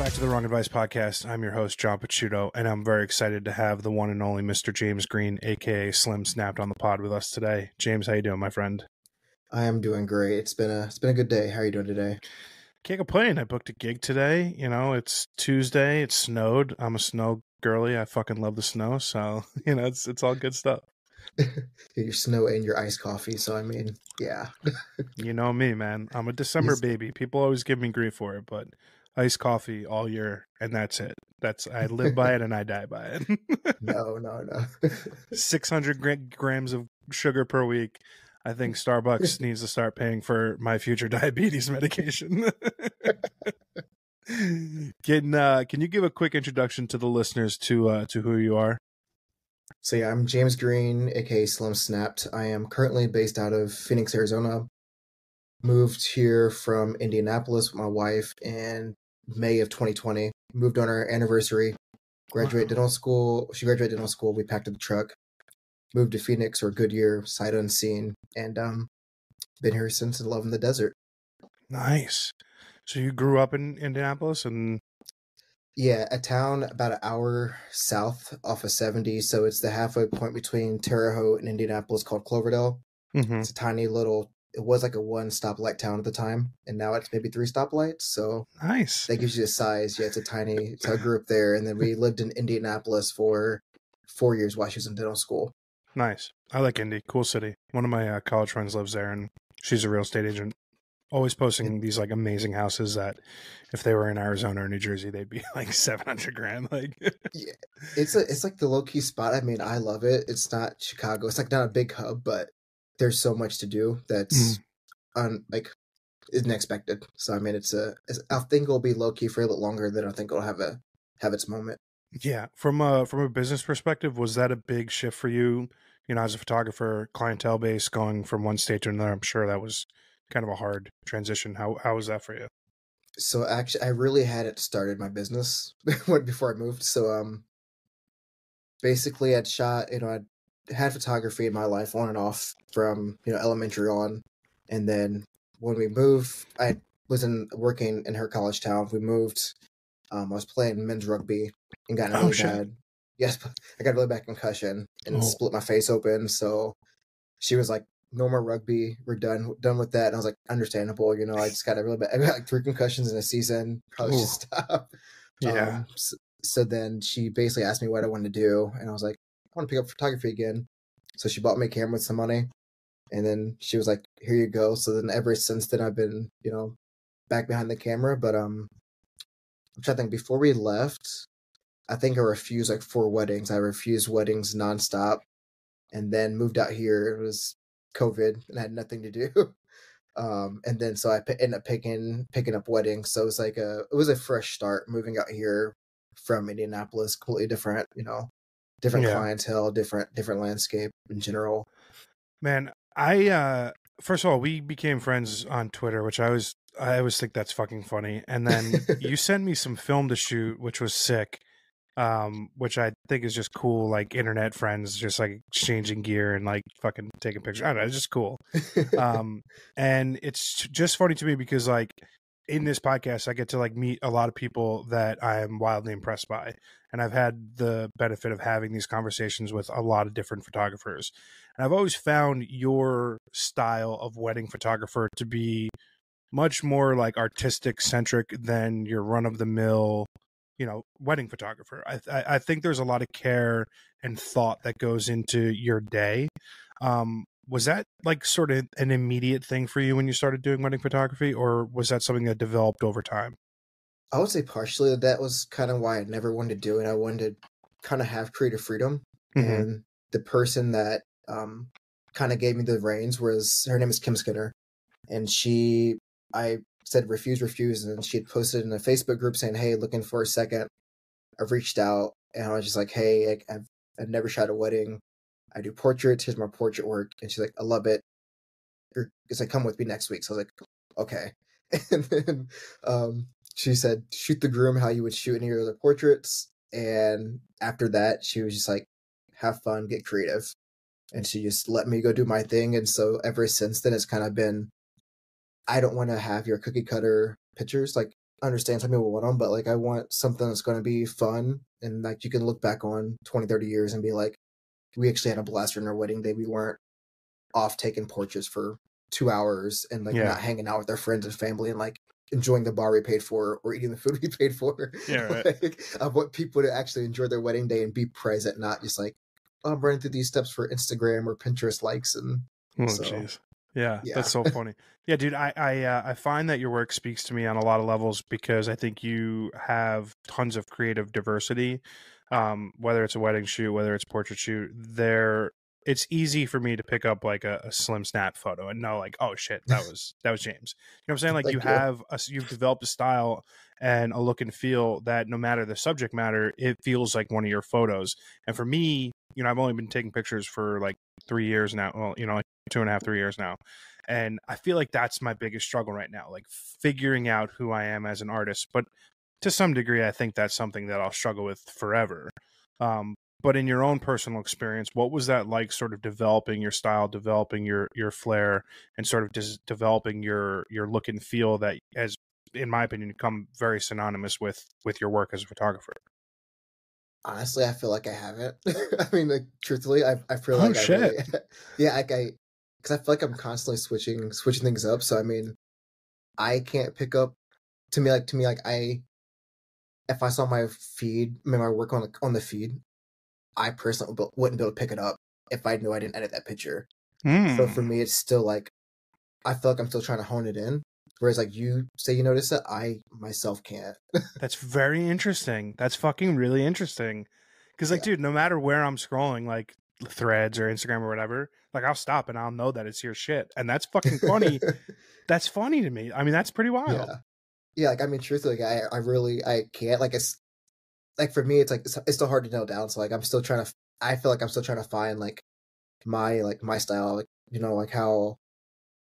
back to the Wrong Advice Podcast. I'm your host, John Picciuto, and I'm very excited to have the one and only Mr. James Green, aka SlimSnapped, on the pod with us today. James, how you doing, my friend? I am doing great. It's been a it's been a good day. How are you doing today? Can't complain. I booked a gig today. You know, it's Tuesday. It snowed. I'm a snow girly. I fucking love the snow. So you know, it's it's all good stuff. your snow and your iced coffee. So I mean, yeah. you know me, man. I'm a December Yes. baby. People always give me grief for it, but iced coffee all year, and that's it. That's I live by it and I die by it. No, no, no. 600 gra- grams of sugar per week. I think Starbucks needs to start paying for my future diabetes medication. can uh, can you give a quick introduction to the listeners to uh, to who you are? so yeah, I'm James Green, aka SlimSnapped. I am currently based out of Phoenix, Arizona. Moved here from Indianapolis with my wife in May of 2020. Moved on our anniversary. Graduated Wow. dental school. She graduated dental school. We packed up the truck. Moved to Phoenix or Goodyear, sight unseen, and um, been here since and loving the desert. Nice. So you grew up in Indianapolis, and Yeah, a town about an hour south off of 70. So it's the halfway point between Terre Haute and Indianapolis called Cloverdale. Mhm. It's a tiny little, it was like a one stoplight town at the time. And now it's maybe three stoplights. So nice. that gives you a size. Yeah, it's a tiny, I grew up there. And then we lived in Indianapolis for four years while she was in dental school. Nice. I like Indy. Cool city. One of my uh, college friends lives there, and she's a real estate agent. Always posting these like amazing houses that, if they were in Arizona or New Jersey, they'd be like seven hundred grand. Like, yeah, It's a, it's like the low key spot. I mean, I love it. It's not Chicago. It's like not a big hub, but there's so much to do that's un like isn't expected. So I mean, it's a. It's, I think it'll be low key for a little longer than I think it'll have a have its moment. yeah. From a from a business perspective, was that a big shift for you? You know, as a photographer, clientele base going from one state to another. I'm sure that was kind of a hard transition. How how was that for you? So actually, I really hadn't started my business when- before I moved. So um, basically, I'd shot. You know, I'd had photography in my life on and off from you know elementary on, and then when we moved, I was in working in her college town. We moved. Um, I was playing men's rugby and got Oh, really shit. bad. Yes, I got a really bad concussion and Oh. split my face open. So she was like, "No more rugby. We're done. Done with that." And I was like, "Understandable. You know, I just got a really bad. I got like three concussions in a season. Probably should stop." Yeah. Um, so, so then she basically asked me what I wanted to do, and I was like, "I want to pick up photography again." So she bought me a camera with some money, and then she was like, "Here you go." So then ever since then, I've been, you know, back behind the camera. But um, I'm trying to think. Before we left, I think I refused like four weddings. I refused weddings nonstop, and then moved out here. It was COVID, and I had nothing to do. Um, and then so I p- ended up picking picking up weddings. So it was like a it was a fresh start moving out here from Indianapolis, completely different, you know, different Yeah. clientele, different different landscape in general. Man, I uh first of all, we became friends on Twitter, which I always I always think that's fucking funny. And then you sent me some film to shoot, which was sick. Um, which I think is just cool, like internet friends just like exchanging gear and like fucking taking pictures. I don't know, it's just cool. um and it's just funny to me because like in this podcast i get to like meet a lot of people that i am wildly impressed by and i've had the benefit of having these conversations with a lot of different photographers. And i've always found your style of wedding photographer to be much more like artistic centric than your run of the mill you know wedding photographer. I, I think there's a lot of care and thought that goes into your day. Um was that like sort of an immediate thing for you when you started doing wedding photography or was that something that developed over time I would say partially that was kind of why I never wanted to do it. I wanted to kind of have creative freedom, Mhm. and the person that um kind of gave me the reins was her name is Kim Skinner, and she I said refuse, refuse, and she had posted in a Facebook group saying, "Hey, looking for a second. I've reached out, and I was just like, "Hey, I, I've I've never shot a wedding. I do portraits. Here's my portrait work." And she's like, "I love it." It's like, "Come with me next week." So I was like, "Okay." And then um, she said, "Shoot the groom how you would shoot any of other portraits." And after that, she was just like, "Have fun, get creative." And she just let me go do my thing. And so ever since then, it's kind of been, I don't want to have your cookie cutter pictures. Like understand some people want them, but like I want something that's going to be fun and like you can look back on 20, 30 years and be like, we actually had a blast on our wedding day. We weren't off taking portraits for two hours and like Yeah. not hanging out with our friends and family and like enjoying the bar we paid for or eating the food we paid for. Yeah, right. like, I want people to actually enjoy their wedding day and be present, not just like, oh, I'm running through these steps for Instagram or Pinterest likes and Oh So, jeez. Yeah, yeah. that's so funny. yeah, dude, I I uh, I find that your work speaks to me on a lot of levels because I think you have tons of creative diversity. Um, whether it's a wedding shoot, whether it's portrait shoot, there it's easy for me to pick up like a, a slim snap photo and know like, oh shit, that was that was James. You know what I'm saying? Like Thank you you. have a, you've developed a style and a look and feel that no matter the subject matter, it feels like one of your photos. And for me, you know, I've only been taking pictures for like three years now. Well, you know, like two and a half, three years now. And I feel like that's my biggest struggle right now, like figuring out who I am as an artist. But to some degree, I think that's something that I'll struggle with forever. Um, but in your own personal experience, what was that like? Sort of developing your style, developing your your flair, and sort of just developing your your look and feel that has, in my opinion, become very synonymous with with your work as a photographer. honestly, I feel like I haven't. I mean, like truthfully, I I feel Oh, like I shit. really, yeah, like I because I feel like I'm constantly switching switching things up. So I mean, I can't pick up. To me, like to me, like I, if I saw my feed, I mean, my work on the on the feed, I personally wouldn't be able to pick it up if I knew I didn't edit that picture. So Hmm. for me, it's still like I feel like I'm still trying to hone it in. Whereas like you say you notice it, I myself can't. That's very interesting. That's fucking really interesting. Because, like, Yeah. dude, no matter where I'm scrolling, like threads or Instagram or whatever, like, I'll stop and I'll know that it's your shit. And that's fucking funny. that's funny to me. I mean, that's pretty wild. Yeah. Yeah, like I mean, truthfully, like, I I really I can't like it's like for me it's like it's, it's still hard to nail down. So like I'm still trying to I feel like I'm still trying to find like my like my style, like you know like how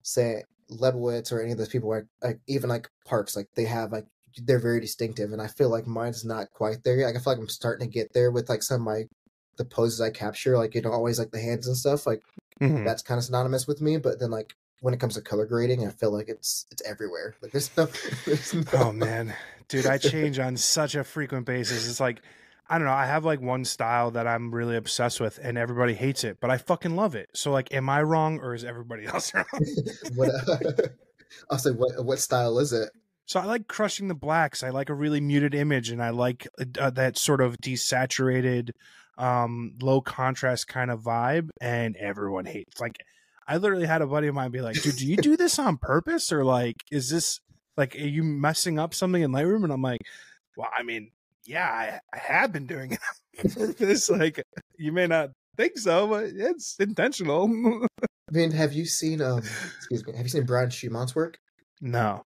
say Leibovitz or any of those people like like even like Parks like they have like they're very distinctive, and I feel like mine's not quite there yet. Like I feel like I'm starting to get there with like some of my the poses I capture, like you know always like the hands and stuff. Like Mhm. that's kind of synonymous with me, but then like when it comes to color grading, I feel like it's it's everywhere. Like there's no, there's no Oh man, dude, I change on such a frequent basis. It's like I don't know. I have like one style that I'm really obsessed with, and everybody hates it, but I fucking love it. So like, am I wrong or is everybody else wrong? what I'll say what what style is it? So I like crushing the blacks. I like a really muted image, and I like uh, that sort of desaturated, um, low contrast kind of vibe. And everyone hates. Like, I literally had a buddy of mine be like, "Dude, do you do this on purpose, or like, is this like, are you messing up something in Lightroom?" And I'm like, "Well, I mean, yeah, I, I have been doing it on purpose. Like, you may not think so, but it's intentional." I mean, have you seen um excuse me, have you seen Bryan Schutmaat's work? no,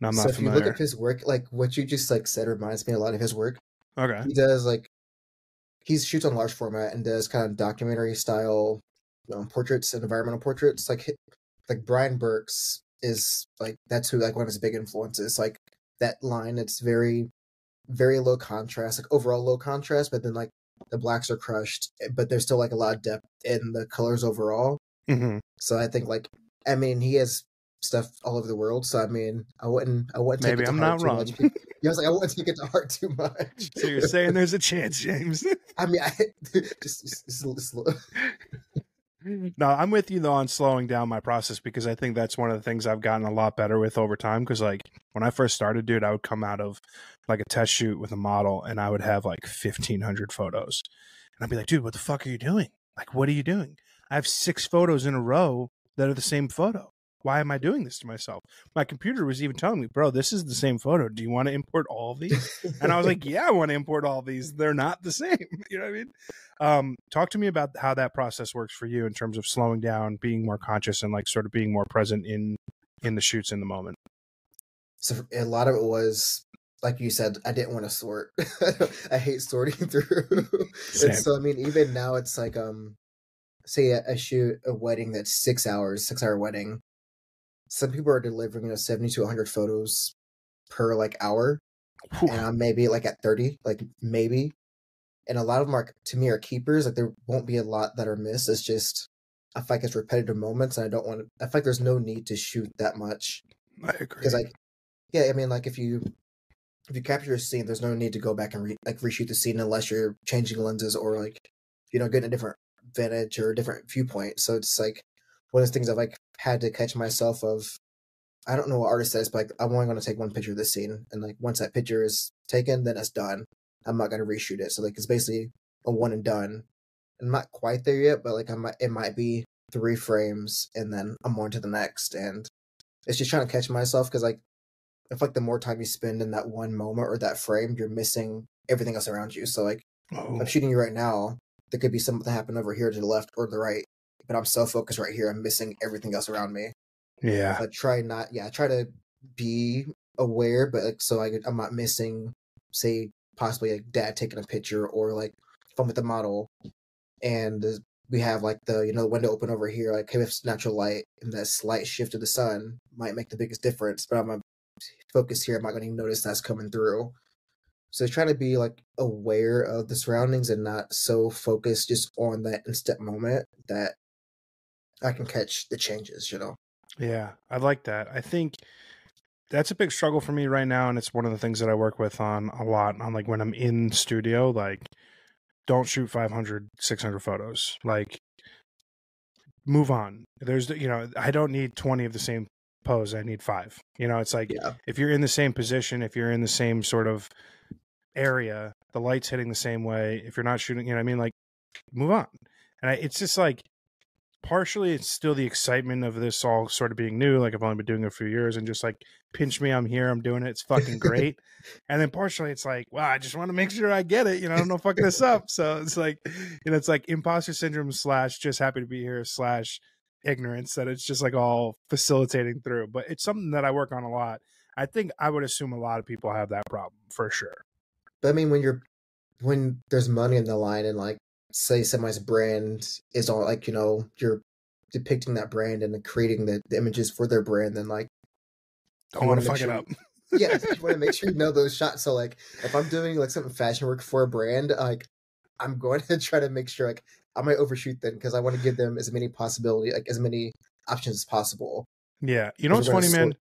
no, I'm not so if you look at his work, like what you just like said reminds me a lot of his work. okay. He does like he shoots on large format and does kind of documentary style um, portraits and environmental portraits. Like like Brian Burks is like that's who like one of his big influences. Like that line, it's very very low contrast, like overall low contrast, but then like the blacks are crushed, eh, but there's still like a lot of depth in the colors overall. hmm So I think like I mean he has stuff all over the world. So I mean I wouldn't I wouldn't take Maybe it I'm not too wrong. much. Yeah, I was like I wouldn't take it to heart too much. So you're saying there's a chance, James? I mean I just, just, just, just no, I'm with you though on slowing down my process because I think that's one of the things I've gotten a lot better with over time. Because like when I first started, dude, I would come out of like a test shoot with a model and I would have like 1,500 photos, and I'd be like, dude, what the fuck are you doing? Like, what are you doing? I have six photos in a row that are the same photo. Why am I doing this to myself? My computer was even telling me, bro, this is the same photo. Do you want to import all of these? And I was like, yeah, I want to import all these. They're not the same. You know what I mean? Um, talk to me about how that process works for you in terms of slowing down, being more conscious, and like sort of being more present in in the shoots in the moment. So a lot of it was like you said, I didn't want to sort. I hate sorting through. And so I mean, even now it's like um, say I, I shoot a wedding that's six hours, six hour wedding. Some people are delivering you know seventy to one hundred photos per like hour, Whew. and I'm maybe like at thirty, like maybe. And a lot of them are to me are keepers. Like there won't be a lot that are missed. It's just I feel like it's repetitive moments, and I don't want to. I feel like there's no need to shoot that much I agree. because like yeah i mean like if you if you capture a scene, there's no need to go back and re- like reshoot the scene unless you're changing lenses or like you know getting a different vantage or a different viewpoint. So it's like one of those things I've like had to catch myself of. I don't know what artist says, but like, I'm only going to take one picture of this scene, and like once that picture is taken, then it's done. I'm not going to reshoot it. So like it's basically a one and done. I'm not quite there yet, but like I might, it might be three frames, and then I'm on to the next, and it's just trying to catch myself because like if like the more time you spend in that one moment or that frame, you're missing everything else around you. So like Oh, I'm shooting you right now, there could be something that happen over here to the left or the right, but I'm so focused right here, I'm missing everything else around me. yeah. I try not, yeah, I try to be aware, but like so I, I'm not missing, say possibly like dad taking a picture or like if I'm with the model and we have like the you know the window open over here, like if it's natural light and that slight shift of the sun might make the biggest difference, but I'm gonna focus here. I'm not going to notice that's coming through. So trying to be like aware of the surroundings and not so focused just on that instant moment that I can catch the changes, you know. Yeah, I like that. I think that's a big struggle for me right now, and it's one of the things that I work with on a lot. On like when I'm in studio, like don't shoot 500, 600 photos. Like move on. There's you know I don't need twenty of the same pose. I need five. You know, it's like Yeah. if you're in the same position, if you're in the same sort of area, the light's hitting the same way. If you're not shooting, you know, what I mean, like move on. And I, it's just like partially it's still the excitement of this all sort of being new. Like I've only been doing it a few years and just like pinch me, I'm here, I'm doing it. It's fucking great. and then partially it's like, wow, I just want to make sure I get it. You know, I don't know fuck this up. So it's like, you know, it's like imposter syndrome slash just happy to be here slash ignorance that it's just like all facilitating through. But it's something that I work on a lot. I think I would assume a lot of people have that problem for sure. But I mean, when you're when there's money in the line and like say somebody's brand is all like you know you're depicting that brand and creating the, the images for their brand, then like Don't want to fuck make it up. yeah, you want to make sure you know those shots. So like if I'm doing like something fashion work for a brand, like I'm going to try to make sure like I might overshoot them because I want to give them as many possibility like as many options as possible. Yeah. You know what's funny, man?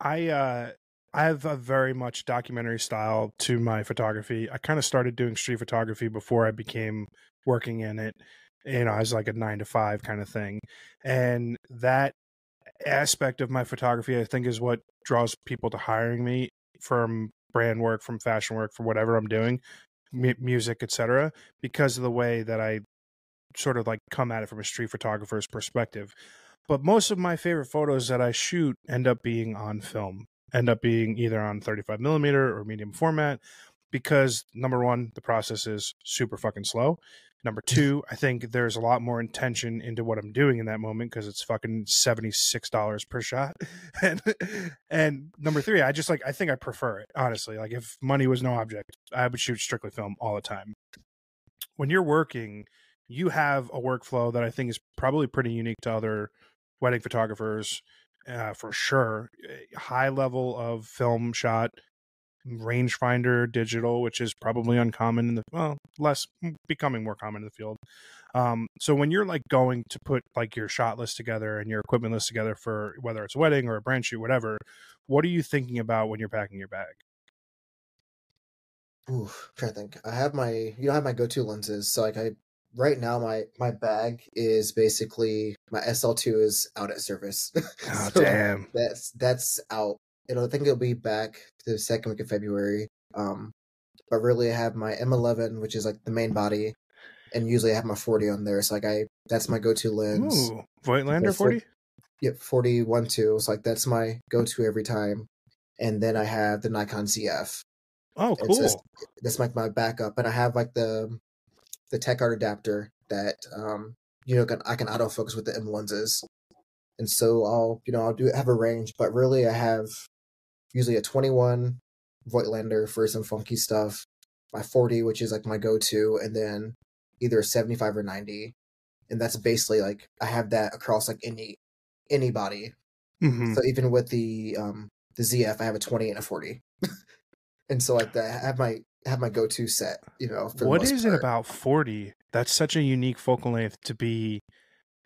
I uh I have a very much documentary style to my photography. I kind of started doing street photography before I became working in it. You know, as like a nine to five kind of thing. And that aspect of my photography, I think, is what draws people to hiring me from brand work, from fashion work, for whatever I'm doing, mu- music, etc. Because of the way that I sort of like come at it from a street photographer's perspective. But most of my favorite photos that I shoot end up being on film, end up being either on 35 millimeter or medium format, because number one, the process is super fucking slow. Number mm-hmm. two, I think there's a lot more intention into what I'm doing in that moment because it's fucking seventy six dollars per shot, and and number three, I just like I think I prefer it honestly. Like if money was no object, I would shoot strictly film all the time. When you're working, you have a workflow that I think is probably pretty unique to other wedding photographers, uh, for sure. A High level of film shot, rangefinder digital, which is probably uncommon in the well, less becoming more common in the field. Um, so when you're like going to put like your shot list together and your equipment list together for whether it's a wedding or a brand shoot, whatever, what are you thinking about when you're packing your bag? Oof, I'm trying to think. I have my you know I have my go to lenses. So like I right now my my bag is basically my SL2 is out at service. Oh So damn! that's that's out. It'll I think it'll be back the second week of February. Um but really I have my M11, which is like the main body, and usually I have my 40 on there. So like I that's my go to lens. Ooh, Voigtlander That's forty. Yep, 41 2. So like that's my go to every time. And then I have the Nikon ZF. Oh, cool. just- that's like my backup and i have like the the Techart adapter that um you know can, i can autofocus with the m lenses and so i'll you know i'll do have a range but really i have usually a 21 voigtlander for some funky stuff my 40 which is like my go-to and then either a 75 or 90 and that's basically like i have that across like any any body Mhm. so even with the um the ZF, I have a twenty and a forty, and so like that, I have my have my go to set. You know, for the most is it about 40 that's such a unique focal length to be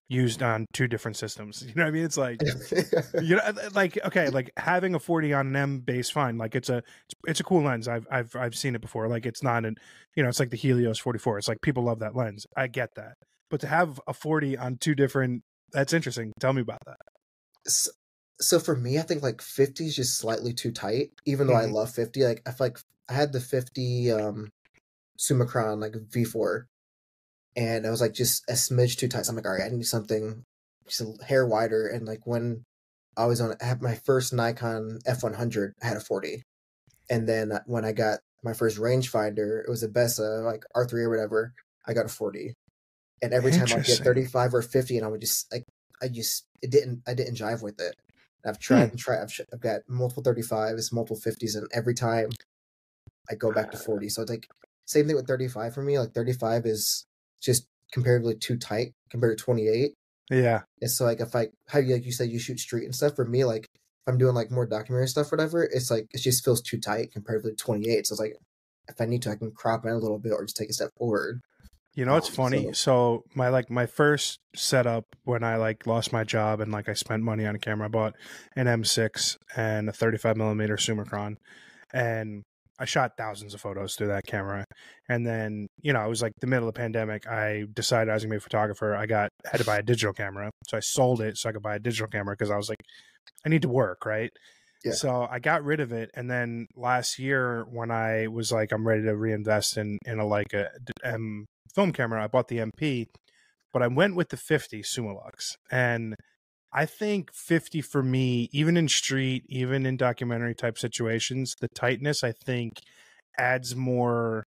used on two different systems. You know what I mean? It's like you know, like okay, like having a 40 on an M base, fine. Like it's a it's a cool lens. I've I've I've seen it before. Like it's not an you know, it's like the Helios 44. It's like people love that lens. I get that, but to have a 40 on two different, that's interesting. Tell me about that. so, so for me, I think like 50 is just slightly too tight. Even though I Mhm. love 50, like I feel like I had the 50 um Summicron like V4, and I was like just a smidge too tight. So I'm like, all right, I need something just a hair wider. And like when I was on, I had my first Nikon F100, I had a 40, and then uh, when I got my first rangefinder, it was a Bessa like R3 or whatever. I got a 40, and every time I get 35 or 50, and I would just like I just it didn't I didn't jive with it. I've tried Hmm. and tried. I've, I've got multiple 35s, multiple 50s, and every time I go back to 40. So it's like same thing with 35 for me. Like 35 is just comparatively too tight compared to 28. Yeah. And so like if I how you like you said you shoot street and stuff for me like if I'm doing like more documentary stuff whatever it's like it just feels too tight comparatively to 28. So it's like if I need to I can crop in a little bit or just take a step forward. You know what's Um, funny? so- So my like my first setup when I like lost my job and like I spent money on a camera, I bought an M6 and a 35 millimeter Summicron, and I shot thousands of photos through that camera. And then you know it was like the middle of the pandemic. I decided I was gonna be a photographer. I got had to buy a digital camera, so I sold it so I could buy a digital camera because I was like, I need to work, right? Yeah. So I got rid of it, and then last year when I was like, I'm ready to reinvest in in a like a M film camera. I bought the MP, but I went with the 50 Summilux. And I think 50 for me, even in street, even in documentary type situations, the tightness I think adds more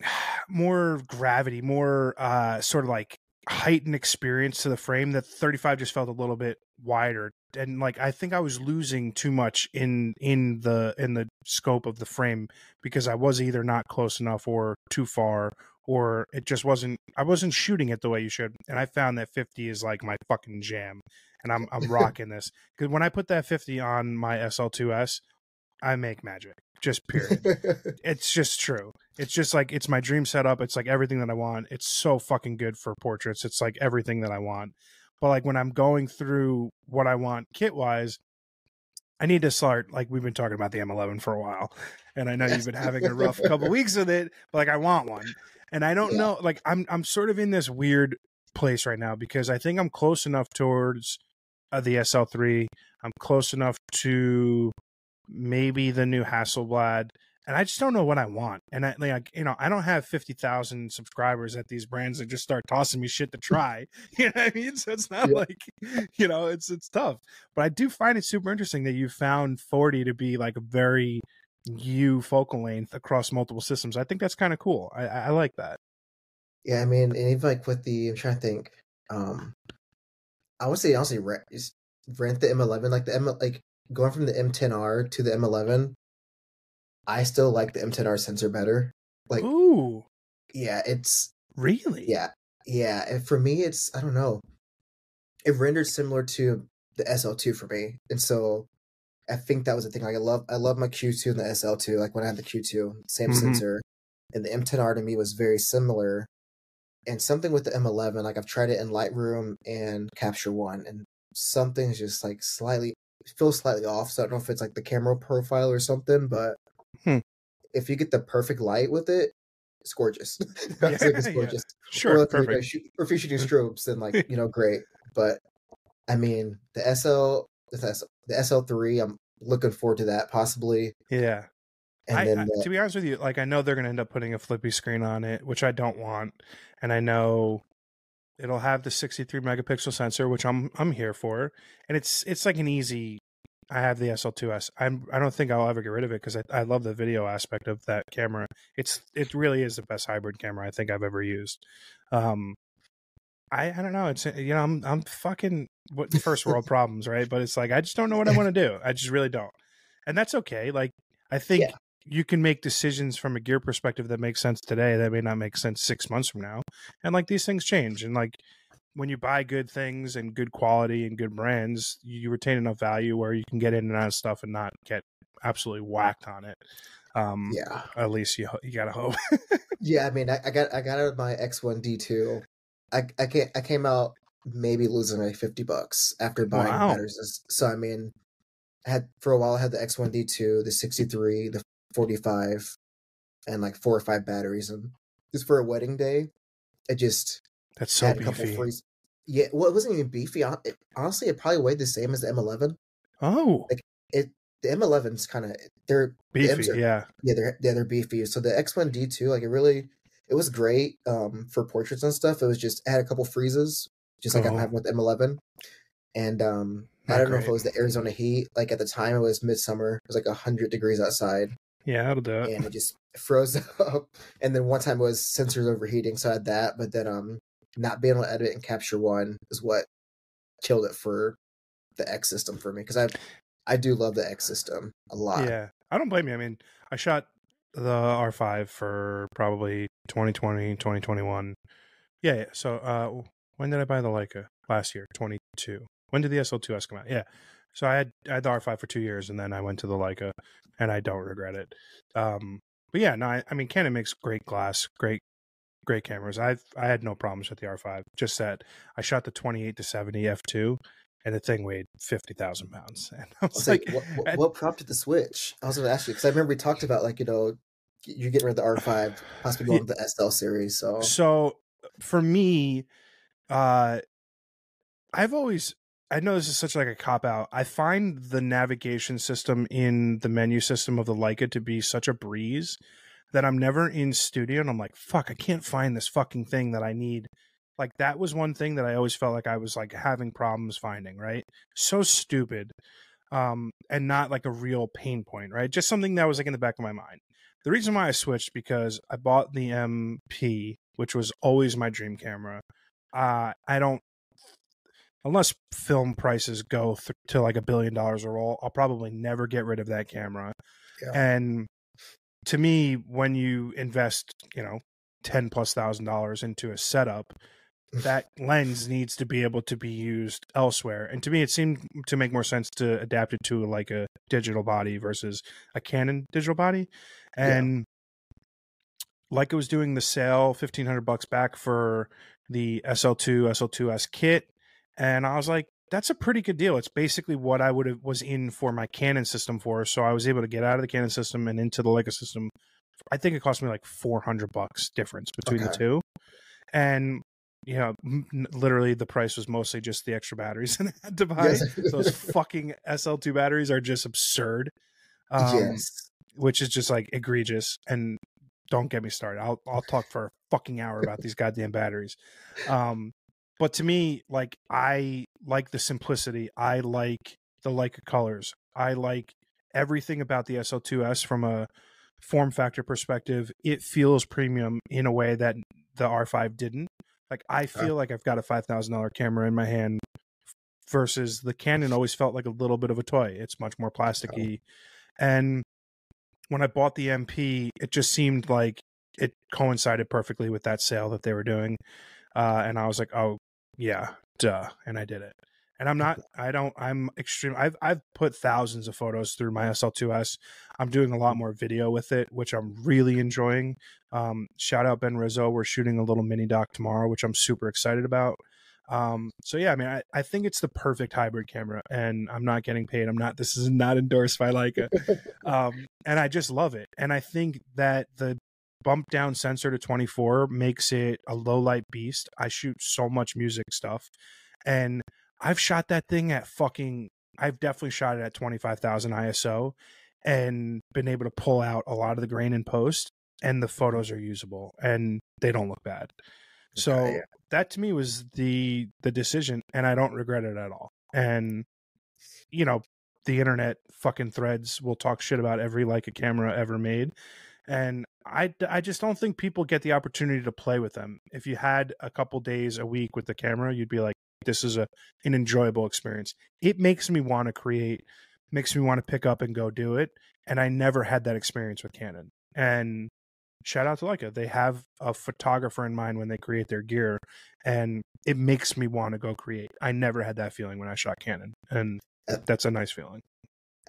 more gravity, more uh sort of like heightened experience to the frame that 35 just felt a little bit wider. And like i think i was losing too much in in the in the scope of the frame because i was either not close enough or too far or it just wasn't i wasn't shooting it the way you should and i found that 50 is like my fucking jam and i'm i'm rocking this because when i put that 50 on my sl2s i make magic just period it's just true. It's just like it's my dream setup. It's like everything that I want. It's so fucking good for portraits. It's like everything that I want. But like when I'm going through what I want kit wise, I need to start like we've been talking about the M11 for a while, and I know you've been having a rough couple weeks with it, but like I want one, and I don't Yeah. know. Like I'm I'm sort of in this weird place right now because I think I'm close enough towards uh, the SL3. I'm close enough to maybe the new Hasselblad, and I just don't know what I want. And I like, you know, I don't have fifty thousand subscribers at these brands that just start tossing me shit to try. you know what I mean? So it's not Yeah. like, you know, it's it's tough. But I do find it super interesting that you found forty to be like a very you focal length across multiple systems. I think that's kind of cool. I, I like that. Yeah, I mean, and even like with the, I'm trying to think. Um, I would say honestly, rent, rent the M11. Like the M, like going from the M10R to the M11. I still like the M10R sensor better. Like, Ooh, yeah, it's really? yeah, yeah. And for me, it's I don't know. It rendered similar to the SL2 for me, and so I think that was the thing. Like I love, I love my Q2 and the SL2. Like when I had the Q2, same Mhm. sensor, and the M10R to me was very similar. And something with the M11, like I've tried it in Lightroom and Capture One, and something's just like slightly feels slightly off. So I don't know if it's like the camera profile or something, but. If you get the perfect light with it, it's gorgeous. Yeah, It's like, it's yeah. gorgeous. Sure, Or if you're, like, perfect. shoot- or if you're shooting strobes, then like you know, great. But I mean, the SL, the SL, the SL3, I'm looking forward to that possibly. Yeah. And I, then I- to be honest with you, like I know they're going to end up putting a flippy screen on it, which I don't want, and I know it'll have the 63 megapixel sensor, which I'm I'm here for, and it's it's like an easy. I have the SL2s. I'm I don't think I'll ever get rid of it because I, I love the video aspect of that camera. It's it really is the best hybrid camera I think I've ever used. Um, I I don't know. It's you know I'm I'm fucking what first world problems, right? But it's like I just don't know what I want to do. I just really don't, and that's okay. Like I think Yeah. you can make decisions from a gear perspective that make sense today that may not make sense six months from now, and like these things change. And like when you buy good things and good quality and good brands, you retain enough value where you can get in and out of stuff and not get absolutely whacked on it. Um, yeah, At least you you gotta hope. yeah. I mean, I, I got I got out of my X1 D2, I I came I came out maybe losing like fifty bucks after buying Wow. batteries. So I mean, I had for a while I had the X1D2, the 63, the 45, and like four or five batteries, and just for a wedding day, I just That's so had a couple beefy. Yeah, well, it wasn't even beefy. It- Honestly, it probably weighed the same as the M11. Oh, like It the M11's kind of they're beefy. M's are- Yeah. yeah they're yeah they're beefy. So the X1D2 like it really it was great um for portraits and stuff. It was just it had a couple freezes just like I'm Oh. having with M11, and um I don't know if it was the Arizona heat. Like at the time, it was midsummer. It was like hundred degrees outside, Yeah, that'll do it. and it just froze up. And then one time it was sensors overheating, so I had that. But then um not being able to edit and capture one is what killed it for the X system for me because I I do love the X system a lot. Yeah, I don't blame you. I mean, I shot the R5 for probably 2020, 2021. Yeah, yeah. So, uh, when did I buy the Leica? Last year, 22. When did the SL2S come out? Yeah. So I had I had the R5 for two years, and then I went to the Leica, and I don't regret it. Um, but yeah, no, I, I mean, Canon makes great glass, great, great cameras. I've I had no problems with the R5. Just that I shot the 28 to 70 f2, and the thing weighed 50,000 pounds, and I I was was like, like, what, what, at- what prompted the switch? I was going to ask you because I remember we talked about like you know you're getting rid of the R5, possibly going to the SL series. So So for me, uh I've always I know this is such like a cop out. I find the navigation system in the menu system of the Leica to be such a breeze that I'm never in studio and I'm like, fuck, I can't find this fucking thing that I need. Like that was one thing that I always felt like I was like having problems finding, right? So stupid. Um, and not like a real pain point, right? Just something that was like in the back of my mind. The reason why I switched because I bought the MP, which was always my dream camera. Uh, I don't, unless film prices go th- to like a billion dollars a roll, I'll probably never get rid of that camera. Yeah. And to me, when you invest, you know, ten plus thousand dollars into a setup, mm. that lens needs to be able to be used elsewhere. And to me, it seemed to make more sense to adapt it to like a digital body versus a Canon digital body. Yeah. And like it was doing the sale, fifteen hundred bucks back for the SL2 SL2S kit, and I was like, that's a pretty good deal. It's basically what I would have was in for my Canon system for. So I was able to get out of the Canon system and into the Leica system. I think it cost me like four hundred bucks difference between the two, and you know, m- literally the price was mostly just the extra batteries that I had to buy. Yes. Those fucking SL2 batteries are just absurd. Um, yes, which is just like egregious. And don't get me started. I'll I'll talk for a fucking hour about these goddamn batteries. Um, but to me, like I like the simplicity. I like the Leica colors. I like everything about the SL2S from a form factor perspective. It feels premium in a way that the R5 didn't. Like I feel like I've got a five thousand dollar camera in my hand versus the Canon always felt like a little bit of a toy. It's much more plasticky. And when I bought the MP, it just seemed like it coincided perfectly with that sale that they were doing. Uh, and I was like, oh, yeah, duh. And I did it. And I'm not, I don't, I'm extreme. I've, I've put thousands of photos through my SL2S. I'm doing a lot more video with it, which I'm really enjoying. Um, shout out Ben Rizzo. We're shooting a little mini doc tomorrow, which I'm super excited about. Um, so yeah, I mean, I, I think it's the perfect hybrid camera and I'm not getting paid. I'm not, this is not endorsed by Leica. um, and I just love it. And I think that the bump down sensor to 24 makes it a low light beast. I shoot so much music stuff and I've shot that thing at fucking, I've definitely shot it at 25,000 ISO and been able to pull out a lot of the grain in post and the photos are usable and they don't look bad. So Okay, yeah. that to me was the the decision and I don't regret it at all. And you know, the internet fucking threads will talk shit about every Leica camera ever made. And I, I just don't think people get the opportunity to play with them. If you had a couple days a week with the camera, you'd be like, this is a an enjoyable experience. It makes me want to create, makes me want to pick up and go do it. And I never had that experience with Canon. And shout out to Leica. They have a photographer in mind when they create their gear, and it makes me want to go create. I never had that feeling when I shot Canon, and Uh, that's a nice feeling.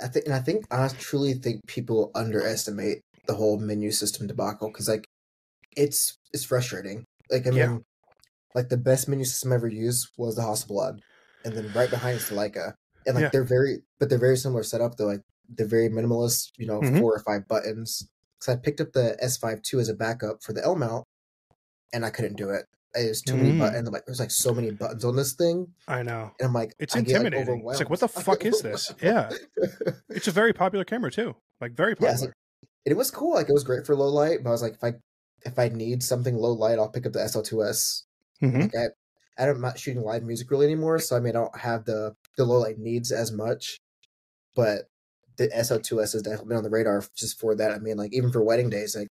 I think, and I think I truly think people underestimate the whole menu system debacle because like it's it's frustrating. Like I mean, Yeah. like the best menu system I ever used was the Hasselblad, and then right behind is the Leica, and like Yeah. they're very, but they're very similar setup though. Like they're very minimalist, you know, Mhm. four or five buttons. Because I picked up the S5 II as a backup for the L mount, and I couldn't do it. It was too many Mm. buttons. I'm like, there's like so many buttons on this thing, I know. and I'm like, It's I get, like, intimidating. It's like, what the fuck is this? Yeah. It's a very popular camera too. Like very Yeah, popular. It was cool. Like it was great for low light, but I was like, if I if I need something low light, I'll pick up the SL2S. Mhm. Like I, I don't, I'm not shooting live music really anymore, so I mean I don't have the the low light needs as much. But the SL2S has definitely been on the radar just for that. I mean, like even for wedding days, like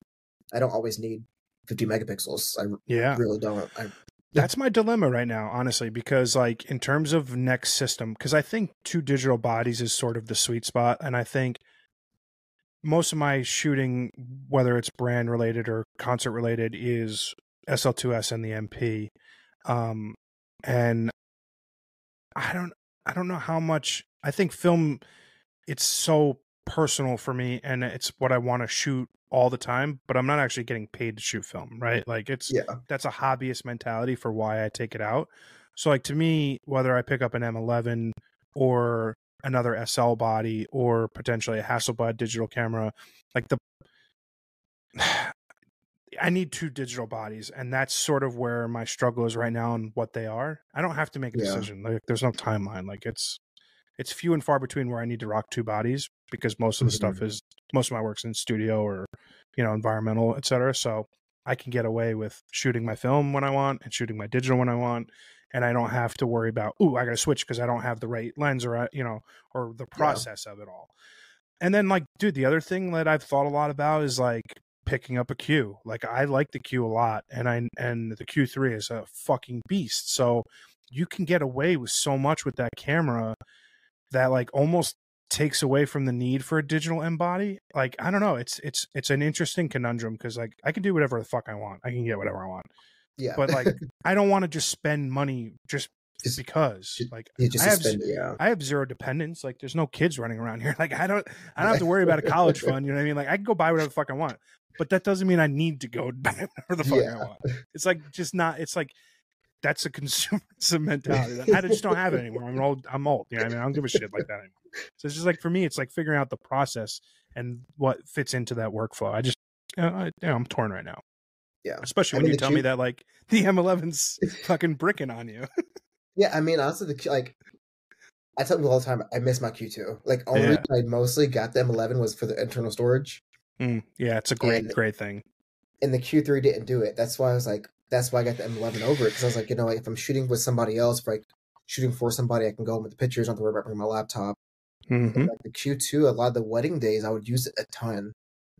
I don't always need 50 megapixels. I Yeah. really don't. I, That's my dilemma right now, honestly, because like in terms of next system, because I think two digital bodies is sort of the sweet spot, and I think most of my shooting, whether it's brand related or concert related, is SL2S and the MP, um, and I don't, I don't know how much. I think film, it's so personal for me, and it's what I want to shoot all the time, but I'm not actually getting paid to shoot film, right? Like it's yeah, that's a hobbyist mentality for why I take it out. So like to me, whether I pick up an M11 or another SL body or potentially a Hasselblad digital camera, like the I need two digital bodies, and that's sort of where my struggle is right now and what they are. I don't have to make a Yeah. decision. Like there's no timeline. Like it's it's few and far between where I need to rock two bodies because most of the stuff mm-hmm. is most of my work's in studio or you know environmental, etc. So I can get away with shooting my film when I want and shooting my digital when I want, and I don't have to worry about ooh I got to switch because I don't have the right lens or I- you know or the process of it all. And then like dude, the other thing that I've thought a lot about is like picking up a Q. Like I like the Q a lot, and I and the Q3 is a fucking beast. So you can get away with so much with that camera that like almost takes away from the need for a digital M body. Like I don't know, it's it's it's an interesting conundrum because like I can do whatever the fuck I want. I can get whatever I want, yeah. but like I don't want to just spend money just Just- because. just- Like I have suspend it. Yeah, I have zero dependents Like there's no kids running around here. Like I don't I don't have to worry about a college fund. You know what I mean? Like I can go buy whatever the fuck I want. But that doesn't mean I need to go buy whatever the fuck I want. It's like just not it's like that's a consumerism mentality. I just don't have it anymore. I'm old. I'm old. You know what I mean? I don't give a shit like that anymore. So it's just like for me, it's like figuring out the process and what fits into that workflow. I just, you know, I, you know, I'm torn right now. Yeah. Especially I when mean, you tell Q- me that like the M11's fucking bricking on you. yeah. I mean, honestly, the Q- like I tell people all the time, I miss my Q2. Like only Yeah. I mostly got the M11 was for the internal storage. Mm, yeah, it's a great, And- great thing. and the Q3 didn't do it. That's why I was like, that's why I got the M11 over it because I was like, you know, like, if I'm shooting with somebody else, if like shooting for somebody, I can go home with the pictures. I don't have to worry about bringing my laptop. hmm like the Q2, a lot of the wedding days, I would use it a ton.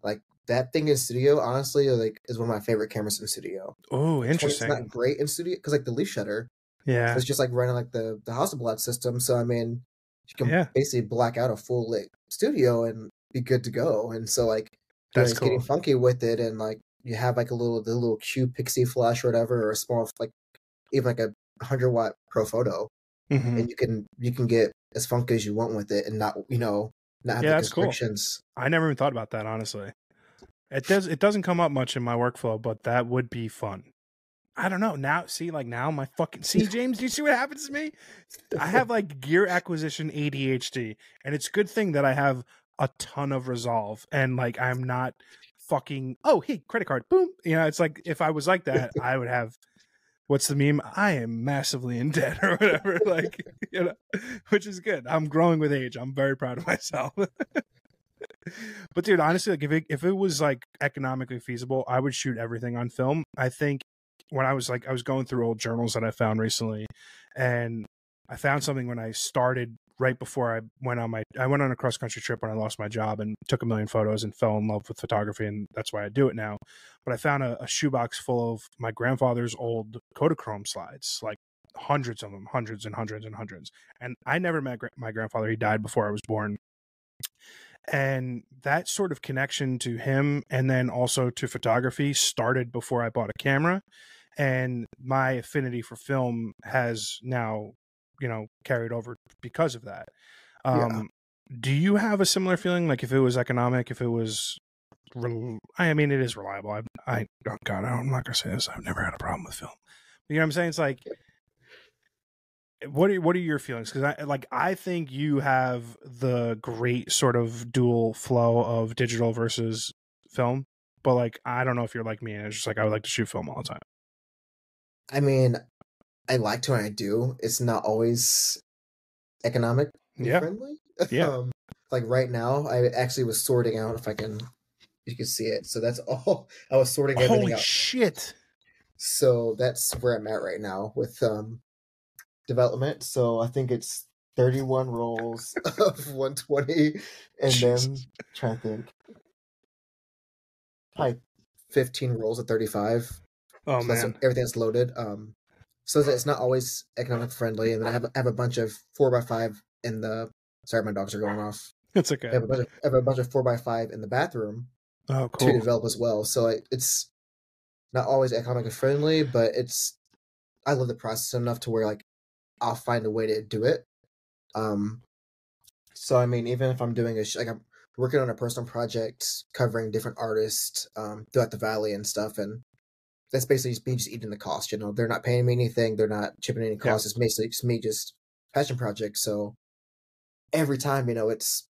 Like that thing in studio, honestly, like is one of my favorite cameras in studio. Oh, interesting. It's not great in studio because like the leaf shutter, Yeah. it's just like running like the the Hasselblad system. So I mean, you can Yeah. basically black out a full lit studio and be good to go. And so like you know, cool. getting funky with it, and like you have like a little the little Q Pixie flash or whatever, or a small like even like a hundred watt Profoto, Mhm. and you can you can get as funky as you want with it, and not you know not have Yeah, the that's cool. I never even thought about that, honestly. It does. It doesn't come up much in my workflow, but that would be fun. I don't know. Now, see, like now, my fucking see, James. Do you see what happens to me? I have like gear acquisition ADHD, and it's a good thing that I have a ton of resolve, and like I'm not fucking. Oh, hey, credit card, boom. You know, it's like if I was like that, I would have. What's the meme? I am massively in debt or whatever. Like, you know, which is good. I'm growing with age. I'm very proud of myself. but dude, honestly, like if it if it was like economically feasible, I would shoot everything on film. I think when I was like I was going through old journals that I found recently, and I found something when I started right before I went on my I went on a cross country trip when I lost my job and took a million photos and fell in love with photography and that's why I do it now. But I found a, a shoebox full of my grandfather's old Kodachrome slides, like hundreds of them, hundreds and hundreds and hundreds. And I never met gra- my grandfather; he died before I was born. And that sort of connection to him and then also to photography started before I bought a camera. And my affinity for film has now, you know, carried over because of that. Yeah. Um, Do you have a similar feeling? Like if it was economic, if it was, rel- I mean, it is reliable. I, I oh God, I'm not gonna say this. I've never had a problem with film, You know what I'm saying? It's like what are what are your feelings? Because I like I think you have the great sort of dual flow of digital versus film, but like I don't know if you're like me and it's just like I would like to shoot film all the time. I mean, I like to when I do. It's not always economic Yeah. friendly. Yeah. um, like right now, I actually was sorting out if I can, you can see it. So that's all. I was sorting everything Holy out. shit! so that's where I'm at right now with um development. So I think it's 31 rolls of 120, and then Jesus. trying to think, probably 15 rolls of 35. Oh so that's man, everything's loaded. Um, so that it's not always economic friendly, and then I have I have a bunch of four by five in the. Sorry, my dogs are going off. it's I okay. have a bunch of, I have a bunch of four by five in the bathroom Oh cool. to develop as well. So I, it's not always economically friendly, but it's I love the process enough to where like I'll find a way to do it. Um, so I mean, even if I'm doing a sh- like I'm working on a personal project covering different artists um, throughout the valley and stuff, and that's basically just me just eating the cost. You know, they're not paying me anything, they're not chipping any costs. It's basically just me just passion project. So every time, you know, it's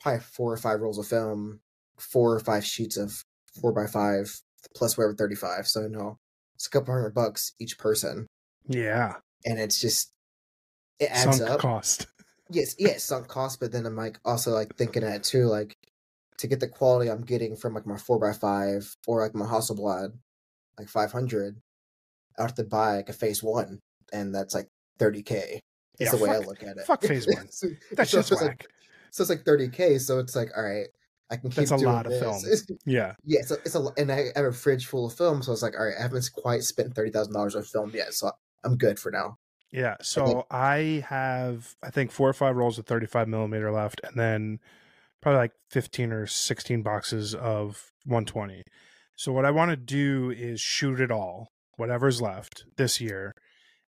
probably four or five rolls of film, four or five sheets of four by five plus whatever 35. So, you know, it's a couple hundred bucks each person. Yeah, And it's just, it adds sunk up. cost. Yes, it's sunk cost, but then I'm like also like thinking at it too, like to get the quality I'm getting from like my four by five or like my Hasselblad, like 500, I have to buy like a phase one, and that's like 30k. Is Yeah, the way I look at it. fuck phase one. so, That so it's whack. like so it's like 30k. So it's like all right, I can keep That's a doing lot of this. film. yeah, Yeah, it's a, it's a and I have a fridge full of film, so it's like all right, I haven't quite spent thirty thousand dollars on film yet, so I'm good for now. yeah. So I have I think four or five rolls of 35 millimeter left, and then probably like 15 or 16 boxes of 120. So what I want to do is shoot it all, whatever's left this year,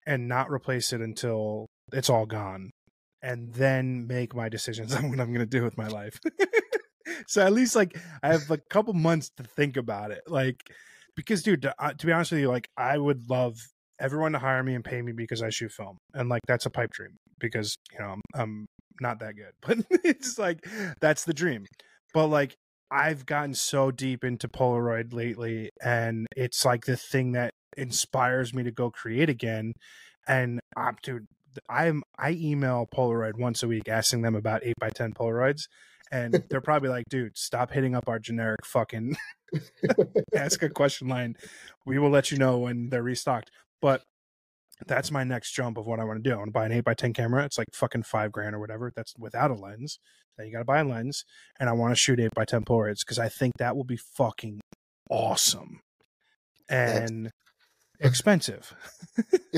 and not replace it until it's all gone, and then make my decisions on what I'm going to do with my life. so at least like I have a couple months to think about it, like because dude, to, uh, to be honest with you, like I would love everyone to hire me and pay me because I shoot film, and like that's a pipe dream because you know I'm, I'm not that good, but it's like that's the dream. But like I've gotten so deep into Polaroid lately, and it's like the thing that inspires me to go create again. And I'm dude, I'm I email Polaroid once a week asking them about eight by ten Polaroids, and they're probably like, dude, stop hitting up our generic fucking ask a question line. We will let you know when they're restocked. But that's my next jump of what I want to do. I want to buy an eight by ten camera. It's like fucking five grand or whatever. That's without a lens. Then you got to buy a lens, and I want to shoot eight by ten Polaroids because I think that will be fucking awesome and expensive.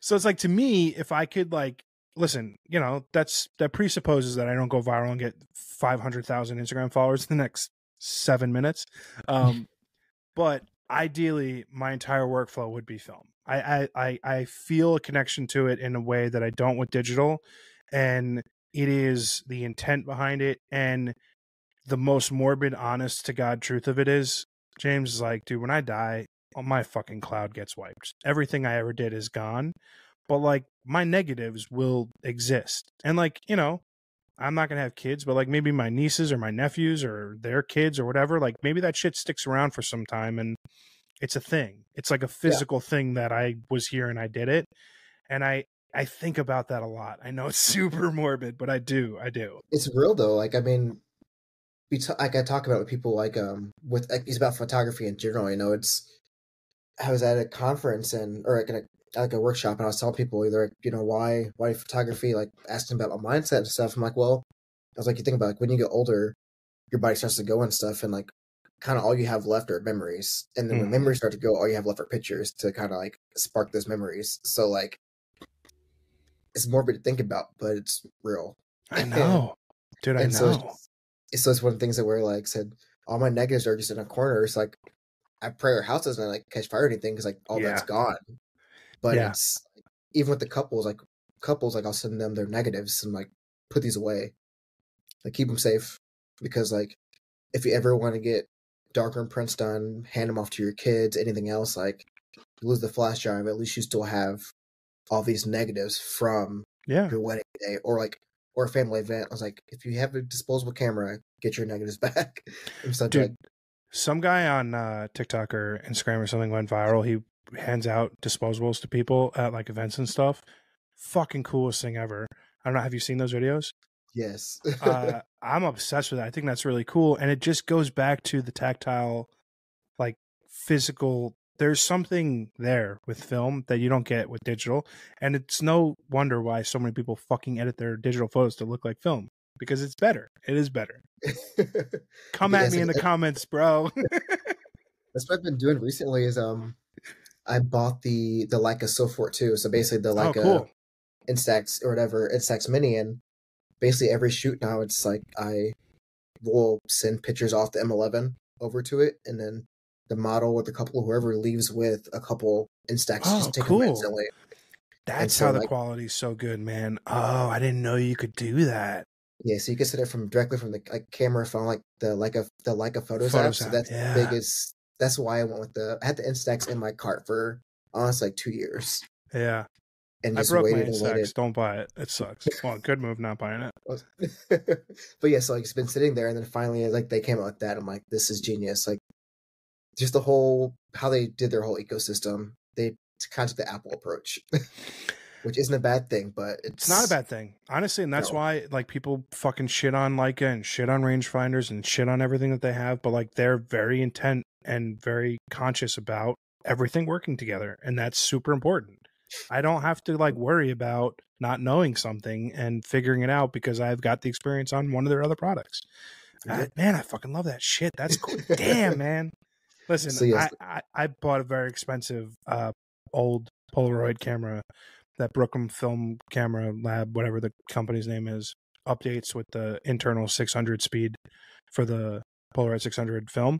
So it's like to me, if I could like listen, you know, that's that presupposes that I don't go viral and get five hundred thousand Instagram followers in the next seven minutes. Um, but ideally, my entire workflow would be film. I, I I feel a connection to it in a way that I don't with digital, and it is the intent behind it and the most morbid, honest to God truth of it is James is like, dude, when I die, oh, my fucking cloud gets wiped. Everything I ever did is gone. But like my negatives will exist. And like, you know, I'm not gonna have kids, but like maybe my nieces or my nephews or their kids or whatever, like maybe that shit sticks around for some time and it's a thing. It's like a physical thing that I was here and I did it. And I I think about that a lot. I know it's super morbid, but I do. I do. it's real though. Like I mean, we t- like I talk about with people like um with like it's about photography in general. You know, it's I was at a conference and or like in a like a workshop and I was telling people either like, you know why why photography like asking about my mindset and stuff. I'm like, well, I was like, you think about like when you get older, your body starts to go and stuff, and like kind of all you have left are memories, and then when Mhm. memories start to go, all you have left are pictures to kind of like spark those memories. So like, it's morbid to think about, but it's real. I know. Dude, I and know. so it's, so it's one of the things that we're like said all my negatives are just in a corner it's like i pray our house doesn't like catch fire or anything because like all that's gone but Yeah. it's even with the couples like couples like i'll send them their negatives and like put these away like keep them safe because like if you ever want to get darkroom prints done, hand them off to your kids. Anything else, like you lose the flash drive, at least you still have all these negatives from Yeah. your wedding day or like or a family event. I was like, if you have a disposable camera, get your negatives back. Dude, like, Some guy on uh, TikTok or Instagram or something went viral. He hands out disposables to people at like events and stuff. Fucking coolest thing ever. I don't know. Have you seen those videos? yes, uh, I'm obsessed with it. I think that's really cool, and it just goes back to the tactile, like physical. There's something there with film that you don't get with digital, and it's no wonder why so many people fucking edit their digital photos to look like film because it's better. It is better. Come at me in the comments, bro. That's what I've been doing recently. Is um, I bought the the Leica Sofort 2. So basically, the oh, Leica cool. Instax or whatever Instax Mini, and basically every shoot now it's like I will send pictures off the M11 over to it, and then the model with the couple whoever leaves with a couple Instax Oh, just take cool. them instantly. That's so, how the like- quality's so good, man. Oh, I didn't know you could do that. Yeah, so you can set it from directly from the like camera phone, like the like Leica the Leica Photos, app. Photos So that's yeah. the biggest. That's why I went with the. I had the Instax in my cart for honestly like two years, Yeah, and I broke my Instax. Don't buy it. It sucks. Well, good move not buying it. but yeah, so like it's been sitting there, and then finally, like they came out with that. I'm like, this is genius. Like, just the whole how they did their whole ecosystem. They kind of took the Apple approach, which isn't a bad thing, but it's, It's not a bad thing, honestly, and that's No. why like people fucking shit on Leica and shit on rangefinders and shit on everything that they have. But like they're very intent and very conscious about everything working together, and that's super important. I don't have to like worry about not knowing something and figuring it out because I've got the experience on one of their other products. I- man, I fucking love that shit. That's cool. Damn, man. Listen, So, yes. I, I, I bought a very expensive uh, old Polaroid camera that Brooklyn Film Camera Lab, whatever the company's name is, updates with the internal 600 speed for the Polaroid 600 film.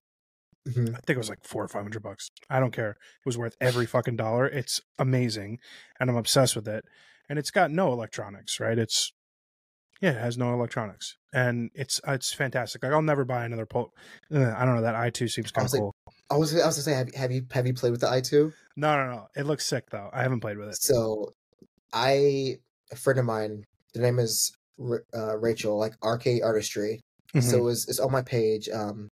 Mhm. I think it was like four or five hundred bucks. I don't care. It was worth every fucking dollar. It's amazing, and I'm obsessed with it. And it's got no electronics, right? It's yeah, it has no electronics, and it's it's fantastic. Like I'll never buy another Pol. uh, I don't know that i2 seems kind of cool. I was I was gonna say, have, have you have you played with the i2? No, no, no. It looks sick though. I haven't played with it. So, I a friend of mine, the name is uh, Rachel, like Arcade Artistry. Mhm. So it was, it's on my page. Um,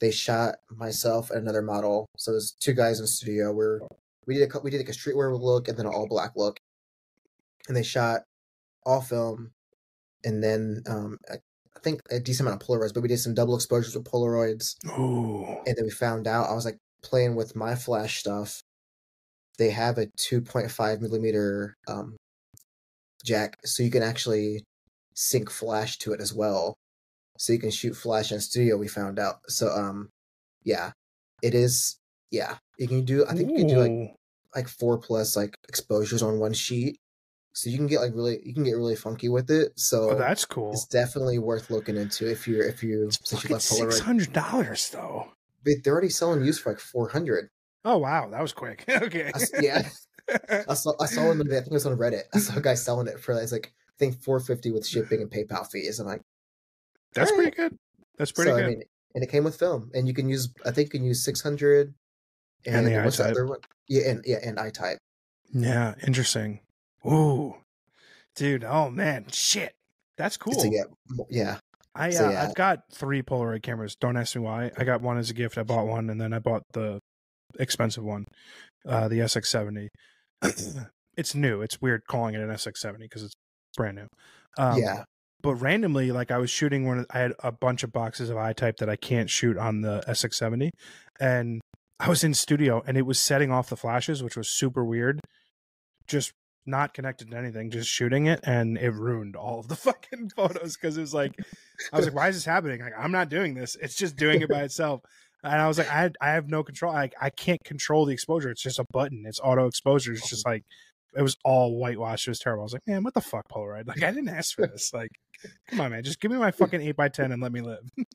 they shot myself and another model. So there's two guys in the studio. Where we did a we did like a streetwear look and then an all black look, and they shot all film, and then um, I, I think a decent amount of Polaroids, but we did some double exposures with Polaroids, Ooh, and then we found out I was like playing with my flash stuff. They have a 2.5 millimeter um, jack, so you can actually sync flash to it as well. So you can shoot flash in studio. We found out. So um, yeah, it is. Yeah, you can do. I think you can do like like four plus like exposures on one sheet. So you can get like really, you can get really funky with it. So oh, that's cool. it's definitely worth looking into if you're if you It's since you fucking love six Polaroid. hundred dollars though. But they're already selling used for like four hundred. Oh wow, that was quick. okay. Yeah, I saw I saw one. I think it was on Reddit. I saw a guy selling it for it's like I think four fifty with shipping and PayPal fees. I'm like, That's pretty good. That's pretty so good. I mean, and it came with film, and you can use. I think you can use six hundred. And the what's the other one? Yeah, and yeah, and iType. yeah, interesting. Ooh, dude. Oh man, shit. That's cool. Get, mo- yeah, I uh, So, yeah. I've got three Polaroid cameras. Don't ask me why. I got one as a gift. I bought one, and then I bought the expensive one, uh, the SX70. it's new. It's weird calling it an SX70 because it's brand new. Um, yeah. But randomly, like I was shooting one. I had a bunch of boxes of I type that I can't shoot on the SX70, and I was in studio, and it was setting off the flashes, which was super weird. Just not connected to anything, just shooting it, and it ruined all of the fucking photos because it was like, I was like, why is this happening? Like, I'm not doing this. It's just doing it by itself. And I was like, I I have no control. Like, I can't control the exposure. It's just a button. It's auto exposure. It's just like it was all whitewashed. It was terrible. I was like, man, what the fuck, Polaroid? Like, I didn't ask for this. Like, come on, man, just give me my fucking eight by ten and let me live.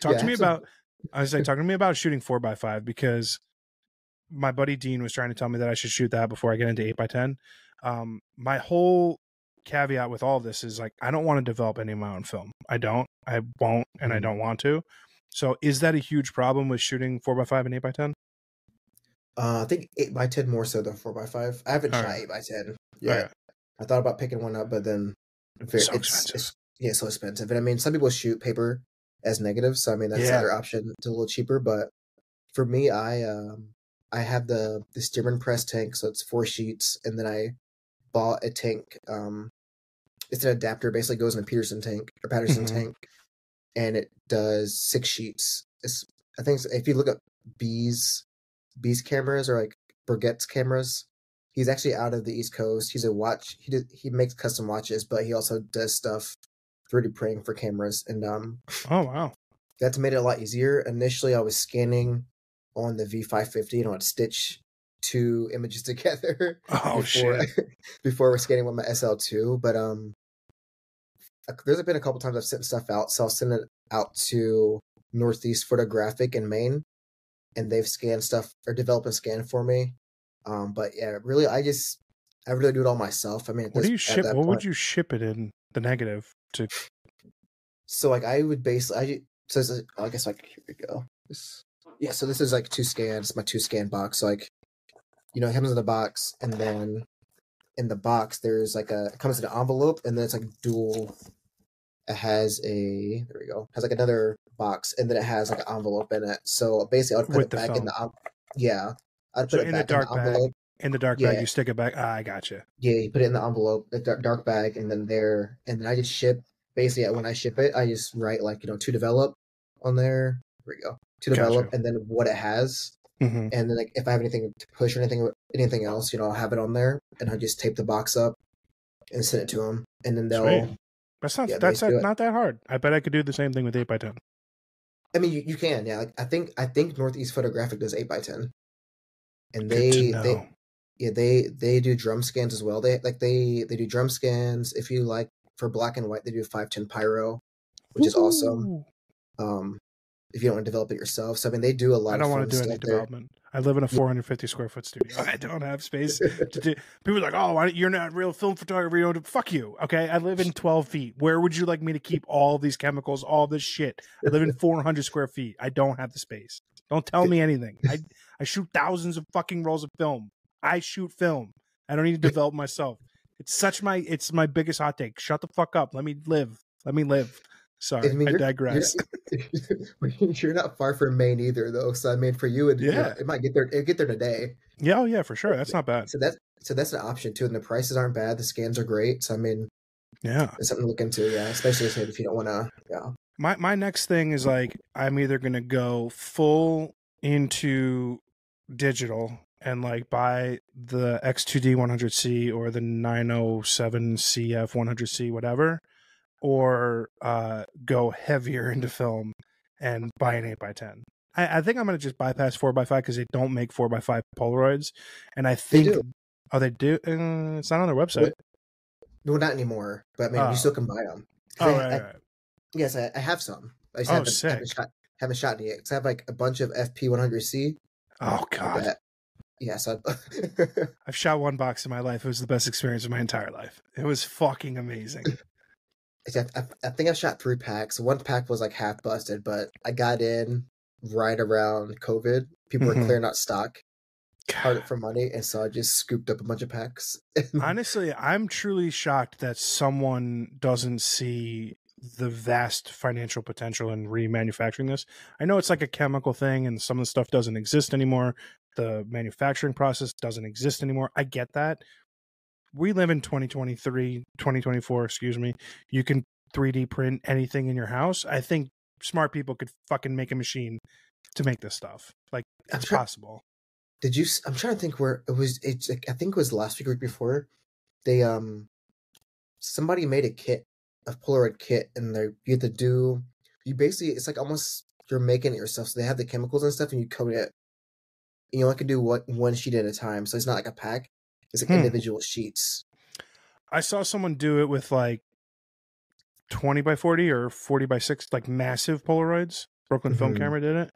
Talk Yeah, to me about. I was like, talking to me about shooting four by five because my buddy Dean was trying to tell me that I should shoot that before I get into eight by ten. Um, my whole caveat with all this is like I don't want to develop any of my own film. I don't. I won't, and I Mhm. don't want to. So is that a huge problem with shooting four x five and eight x ten? Uh, I think eight by ten more so than four by five. I haven't All right. eight by ten yet. right. I thought about picking one up, but then very, So it's, expensive. it's yeah, so expensive. And I mean, some people shoot paper as negative, so I mean that's Yeah. the other option. It's a little cheaper, but for me, I um I have the the Stearman press tank, so it's four sheets, and then I bought a tank. Um, it's an adapter, basically goes in a Peterson tank or Paterson Mhm. tank, and it does six sheets. It's I think if you look up bees bees cameras or like Burgett's cameras. He's actually out of the East Coast. He's a watch. He did, he makes custom watches, but he also does stuff 3D printing for cameras, and um, Oh wow. that's made it a lot easier. Initially, I was scanning on the V550 and I'd stitch two images together Oh before shit. before we're scanning with my SL2. But um, there's been a couple times I've sent stuff out, so I'll send it out to Northeast Photographic in Maine, and they've scanned stuff or developed a scan for me. Um, but yeah, really, I just I really do it all myself. I mean, at What do you ship? What would you ship it in the negative to? So like I would basically, I so this is, I guess like here we go. This, yeah, so this is like two scans, my two scan box. So like, you know, it comes in the box, and then in the box there's like a it comes in an envelope, and then it's like dual. It has a there we go has like another box, and then it has like an envelope in it. So basically, I would put With it the back in the yeah. I'd So put it in back dark in the bag. In the dark bag, you stick it back. Ah, I got you. Yeah, you put it in the envelope, the dark, bag, and then there, and then I just ship. Basically, when I ship it, I just write like you know to develop on there. Here we go to develop, Gotcha. and then what it has, hmm and then like if I have anything to push or anything, anything else, you know, I'll have it on there, and I just tape the box up and send it to them, and then they'll. Sweet. That's not Yeah, that's do not that hard. I bet I could do the same thing with eight by ten. I mean, you, you can, yeah. Like I think I think Northeast Photographic does eight by ten, and they they yeah they they do drum scans as well. They like they they do drum scans. If you like for black and white, they do five ten pyro, which is awesome. Um, if you don't want to develop it yourself, so I mean they do a lot. I don't of want to do any there. development. I live in a 450 square foot studio. I don't have space to do. People are like, "Oh, you're not a real film photographer." You don't. Fuck you. Okay, I live in 12 feet. Where would you like me to keep all these chemicals, all this shit? I live in 400 square feet. I don't have the space. Don't tell me anything. I I shoot thousands of fucking rolls of film. I shoot film. I don't need to develop myself. It's such my. It's my biggest hot take. Shut the fuck up. Let me live. Let me live. Sorry, I mean, I digress. You're, you're not far from Maine either, though. So I mean, for you, it, Yeah. it might get there. It get there today. yeah, oh yeah, for sure. That's not bad. So that's so that's an option too, and the prices aren't bad. The scans are great. So I mean, Yeah. it's something to look into. Yeah, especially if you don't want to. Yeah. my my next thing is like I'm either gonna go full into digital and like buy the X2D 100C or the 907 CF 100C whatever, or uh, go heavier into film and buy an 8x10. I, I think I'm gonna just bypass 4x5 because they don't make 4x5 Polaroids, and I think do. oh they do. Uh, it's not on their website. No, not anymore. But I mean, Oh. you still can buy them. Oh I, right, I- right. yes, I, I have some. I just Oh, haven't, haven't shot haven't shot any yet. 'cause I have like a bunch of FP 100C. Oh god. that- Yes, I've shot one box in my life. It was the best experience of my entire life. It was fucking amazing. I, I, think I shot three packs. One pack was like half busted, but I got in right around COVID. People Mhm. were clearing out stock, hard for money, and so I just scooped up a bunch of packs. Honestly, I'm truly shocked that someone doesn't see the vast financial potential in remanufacturing this. I know it's like a chemical thing and some of the stuff doesn't exist anymore. The manufacturing process doesn't exist anymore. I get that. We live in 2023, 2024, excuse me. You can 3D print anything in your house. I think smart people could fucking make a machine to make this stuff. Like it's try- possible. Did you? I'm trying to think where it was. It's like, I think it was last week or week before. They um, somebody made a kit, a Polaroid kit, and they you have to do. You basically, it's like almost you're making it yourself. So they have the chemicals and stuff, and you coat it. You only can do what one sheet at a time, so it's not like a pack. It's like Hmm. individual sheets. I saw someone do it with like 20 by 40 or 40 by 6, like massive Polaroids. Brooklyn Film Mhm. Camera did it.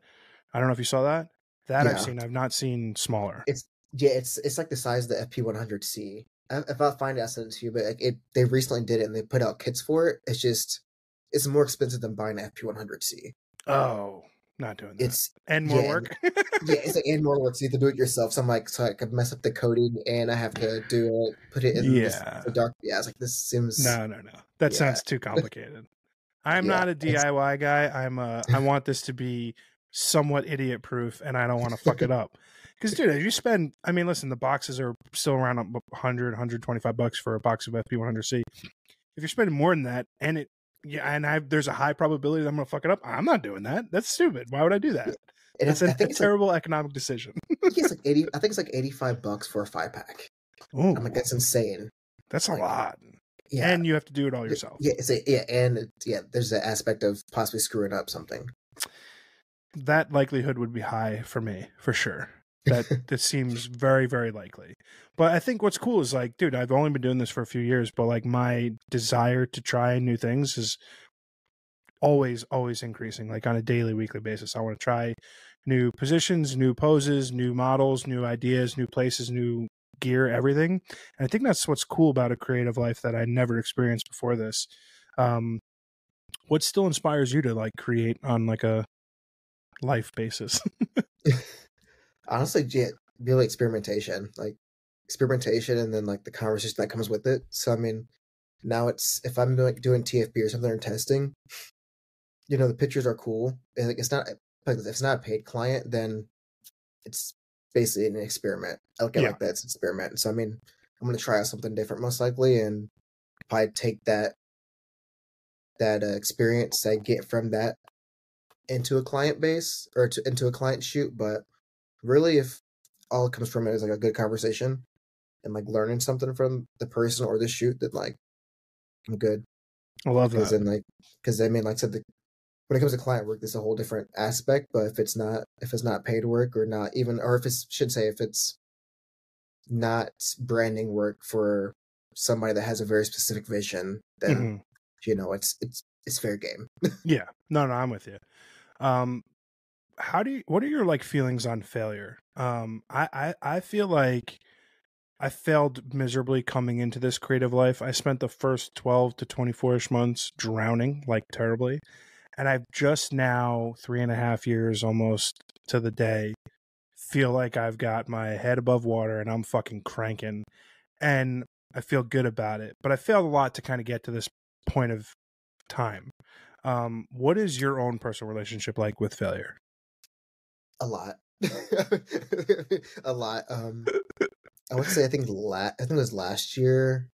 I don't know if you saw that. That I've seen. I've not seen smaller. It's yeah, it's it's like the size of the FP100C. If I find it, I'll send it to you. But like it, they recently did it and they put out kits for it. It's just it's more expensive than buying an FP100C. Oh, not doing that. It's and more yeah, work. yeah, it's like and more work. So you have to do it yourself. So I'm like, so I could mess up the coding, and I have to do it, put it in this- Yeah. the dark. Yeah, it's like this seems. no, no, no. That Yeah. sounds too complicated. I'm Yeah, not a DIY guy. I'm a. I want this to be somewhat idiot proof, and I don't want to fuck it up. Because, dude, if you spend, I mean, listen, the boxes are still around 100, 125 bucks for a box of FP100C. If you're spending more than that, and it, yeah, and I there's a high probability that I'm gonna fuck it up. I'm not doing that. That's stupid. Why would I do that? And it's, a, I think a it's like, terrible economic decision. I think it's like eighty. I think it's like eighty five bucks for a five pack. Ooh, I'm like, that's insane. that's a lot. Yeah, And you have to do it all yourself. Yeah, it's a, yeah, and it, yeah, there's an aspect of possibly screwing up something. that likelihood would be high for me for sure that this seems very very likely. But i think what's cool is like dude i've only been doing this for a few years but like my desire to try new things is always always increasing like on a daily weekly basis. I want to try new positions new poses new models new ideas new places new gear everything. And i think that's what's cool about a creative life that i never experienced before this. Um what still inspires you to like create on like a life basis Honestly, yeah, really experimentation, like experimentation, and then like the conversation that comes with it. So I mean, now it's if I'm doing doing TFP or something or testing, you know, the pictures are cool, and like, it's not like if it's not a paid client, then it's basically an experiment. I look at Yeah. like that, it's an experiment. So I mean, I'm gonna try out something different most likely, and if I take that that uh, experience I get from that into a client base or to, into a client shoot, but really if all it comes from it is like a good conversation and like learning something from the person or the shoot then like i'm good i love because that then like because i mean like I said the when it comes to client work there's a whole different aspect but if it's not if it's not paid work or not even or if it should say if it's not branding work for somebody that has a very specific vision then Mhm. you know it's it's it's fair game Yeah. No, no, I'm with you. Um how do you what are your like feelings on failure? Um I I, I feel like I failed miserably coming into this creative life. I spent the first 12 to 24 ish months drowning like terribly. And I've just now, three and a half years almost to the day, feel like I've got my head above water and I'm fucking cranking. And I feel good about it. But I failed a lot to kind of get to this point of time. Um, what is your own personal relationship like with failure? A lot. A lot um i would say i think la- i think it was last year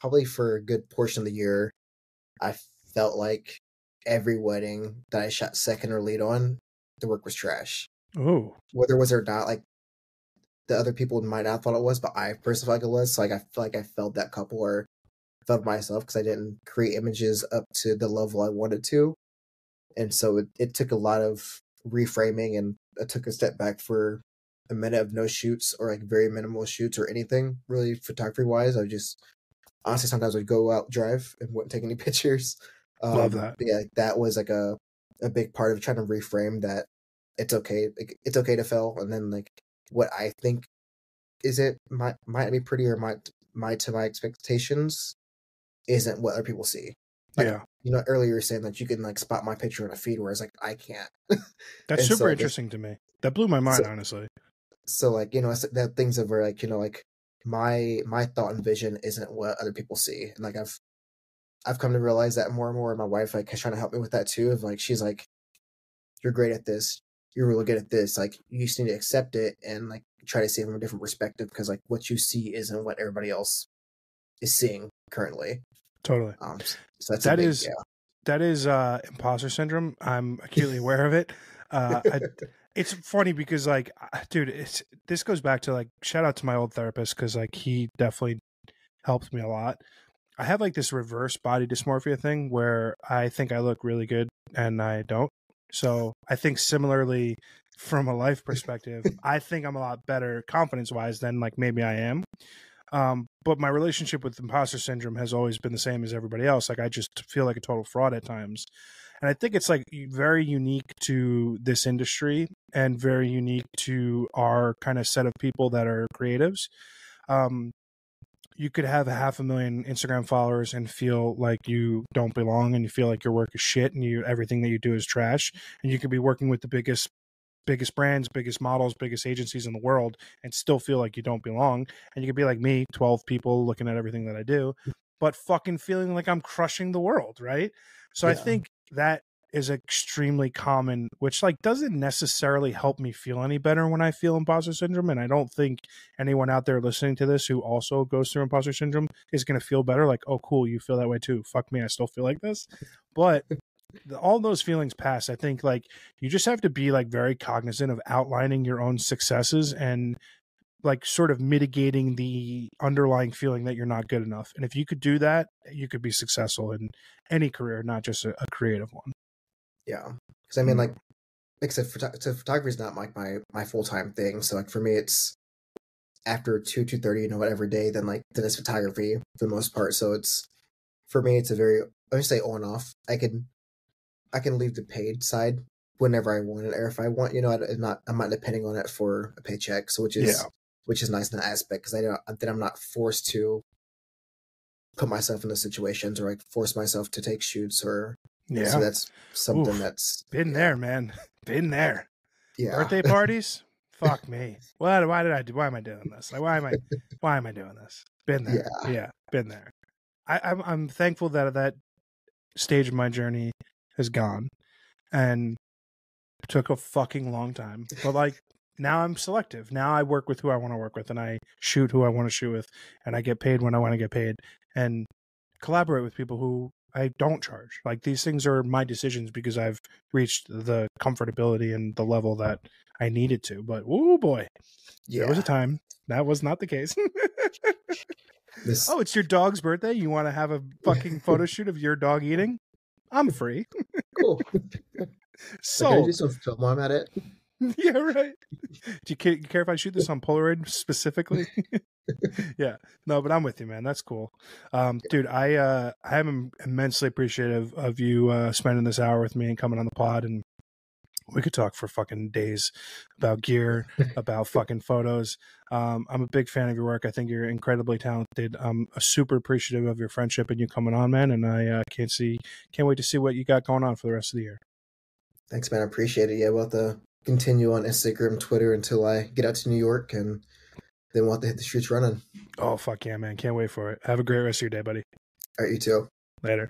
probably for a good portion of the year i felt like every wedding that i shot second or lead on the work was trash. Oh, whether it was or not like the other people might not thought it was but i personally felt like it was so like i feel like i felt that couple or felt myself because i didn't create images up to the level i wanted to and so it, it took a lot of reframing and I took a step back for a minute of no shoots or like very minimal shoots or anything really photography wise. I would just honestly sometimes I'd go out drive and wouldn't take any pictures. Um, Love that. yeah, that was like a a big part of trying to reframe that it's okay. Like, it's okay to fail, and then like what I think is it might might be pretty or might might to my expectations isn't what other people see. Like, yeah. You know, earlier you were saying that you can like spot my picture in a feed, whereas like I can't. That's so super I interesting to me. That blew my mind, So- honestly. so like you know that things of where like you know like my my thought and vision isn't what other people see and like i've i've come to realize that more and more and my wife like is trying to help me with that too of like she's like you're great at this you're really good at this like you just need to accept it and like try to see it from a different perspective because like what you see isn't what everybody else is seeing currently Totally. um so that's That is- That is uh imposter syndrome. I'm acutely aware of it. Uh, I, it's funny because like uh, dude it's this goes back to like shout out to my old therapist because like he definitely helped me a lot i have like this reverse body dysmorphia thing where i think i look really good and i don't so i think similarly from a life perspective i think i'm a lot better confidence wise than like maybe i am um but my relationship with imposter syndrome has always been the same as everybody else like i just feel like a total fraud at times and I think it's like very unique to this industry and very unique to our kind of set of people that are creatives. Um, you could have a half a million Instagram followers and feel like you don't belong and you feel like your work is shit and you everything that you do is trash and you could be working with the biggest biggest brands, biggest models, biggest agencies in the world and still feel like you don't belong and you could be like me, 12 people looking at everything that I do, mm. but fucking feeling like I'm crushing the world, right? So yeah. I think that is extremely common, which like doesn't necessarily help me feel any better when I feel imposter syndrome. And I don't think anyone out there listening to this who also goes through imposter syndrome is going to feel better. Like, oh, cool, you feel that way too. Fuck me, I still feel like this. But all those feelings pass. I think like you just have to be like very cognizant of outlining your own successes and like sort of mitigating the underlying feeling that you're not good enough. And if you could do that, you could be successful in any career, not just a, a creative one. Yeah, because I mean, mm-hmm. like, like I said, photo- so photography is not like my my full time thing. So like for me, it's after two two thirty, you know, whatever day, then like then it's photography for the most part. So it's for me, it's a very let me say on off. I can I can leave the paid side whenever I want it, or if I want, you know, I'm not I'm not depending on it for a paycheck. So which is yeah. which is nice in that aspect because I don't then I'm not forced to put myself in the situations or like force myself to take shoots or yeah. So that's something Oof. that's been yeah. there, man. Been there. Yeah. Birthday parties? Fuck me. Why, why did I do? Why am I doing this? Like, why am I? Why am I doing this? Been there. Yeah. Yeah. Been there. I, I'm I'm thankful that at that stage of my journey has gone, and it took a fucking long time. But like now, I'm selective. Now I work with who I want to work with, and I shoot who I want to shoot with, and I get paid when I want to get paid, and collaborate with people who I don't charge. Like these things are my decisions because I've reached the comfortability and the level that I needed to. But oh boy, yeah. there was a time that was not the case. this... Oh, it's your dog's birthday. You want to have a fucking photo shoot of your dog eating? I'm free. cool. so like, I just film while I'm at it. yeah, right. Do you care, you care if I shoot this on Polaroid specifically? yeah, no, but I'm with you, man. That's cool, um, dude. I uh, I am immensely appreciative of you uh, spending this hour with me and coming on the pod, and we could talk for fucking days about gear, about fucking photos. Um, I'm a big fan of your work. I think you're incredibly talented. I'm super appreciative of your friendship and you coming on, man. And I uh, can't see, can't wait to see what you got going on for the rest of the year. Thanks, man. I appreciate it. Yeah, we'll have to continue on Instagram, Twitter until I get out to New York, and then we'll have to hit the streets running. Oh fuck yeah, man! Can't wait for it. Have a great rest of your day, buddy. All right, you too. Later.